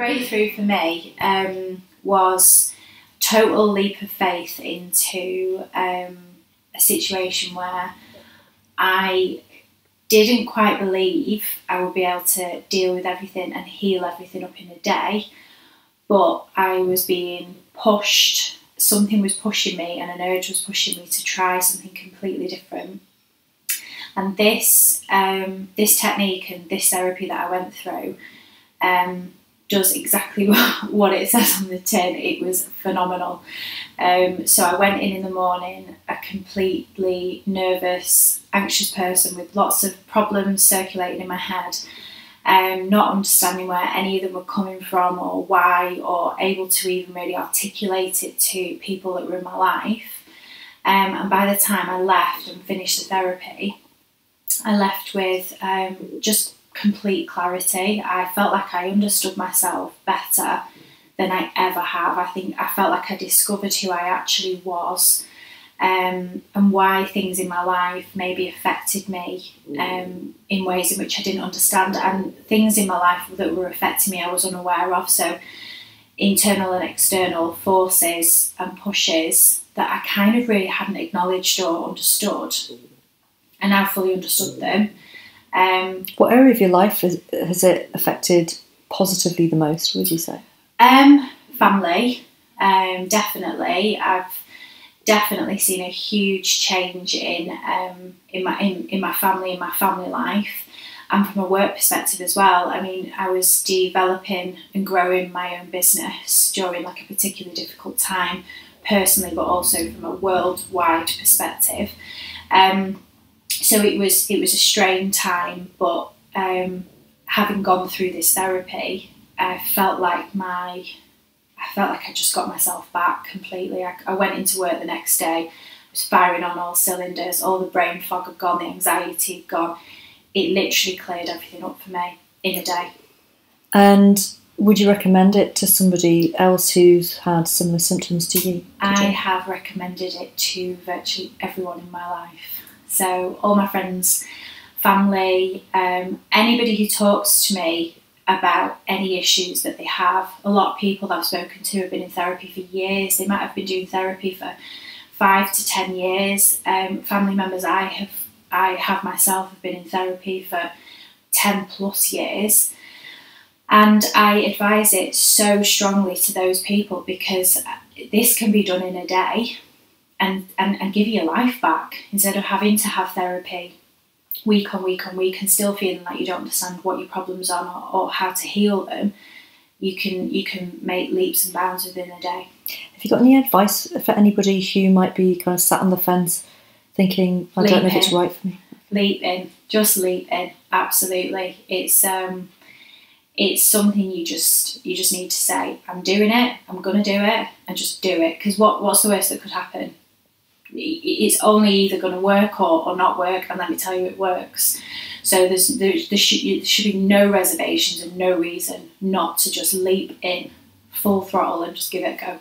breakthrough for me um, was total leap of faith into um, a situation where I didn't quite believe I would be able to deal with everything and heal everything up in a day, but I was being pushed. Something was pushing me, and an urge was pushing me to try something completely different. And this um, this technique and this therapy that I went through um, does exactly what it says on the tin. It was phenomenal. Um, so I went in in the morning a completely nervous, anxious person with lots of problems circulating in my head, um, not understanding where any of them were coming from or why, or able to even really articulate it to people that were in my life. Um, and by the time I left and finished the therapy, I left with um, just complete clarity. I felt like I understood myself better than I ever have. I think I felt like I discovered who I actually was um, and why things in my life maybe affected me um, in ways in which I didn't understand, and things in my life that were affecting me I was unaware of. So, internal and external forces and pushes that I kind of really hadn't acknowledged or understood. I now fully understood them. Um, what area of your life has, has it affected positively the most, would you say? Um, family, um, definitely. I've definitely seen a huge change in um, in my in, in my family, in my family life, and from a work perspective as well. I mean, I was developing and growing my own business during like a particularly difficult time, personally, but also from a worldwide perspective. Um, so it was it was a strained time, but um, having gone through this therapy, I felt like my I felt like I just got myself back completely. I, I went into work the next day, I was firing on all cylinders, all the brain fog had gone, the anxiety had gone. It literally cleared everything up for me in a day. And would you recommend it to somebody else who's had similar symptoms to you? I have recommended it to virtually everyone in my life. So all my friends, family, um, anybody who talks to me about any issues that they have. A lot of people that I've spoken to have been in therapy for years. They might have been doing therapy for five to ten years. Um, family members I have I have myself have been in therapy for ten plus years. And I advise it so strongly to those people because this can be done in a day and, and, and give your life back instead of having to have therapy week on week on week and still feeling like you don't understand what your problems are or, or how to heal them you can you can make leaps and bounds within a day. Have you got any advice for anybody who might be kind of sat on the fence thinking i leap don't know in. if it's right for me leap in. Just leap in. Absolutely. It's um it's something you just you just need to say i'm doing it. I'm gonna do it. And just do it. Because what what's the worst that could happen it's only either going to work or, or not work, and let me tell you, it works. So there's there, there, should, there should be no reservations and no reason not to just leap in full throttle and just give it a go.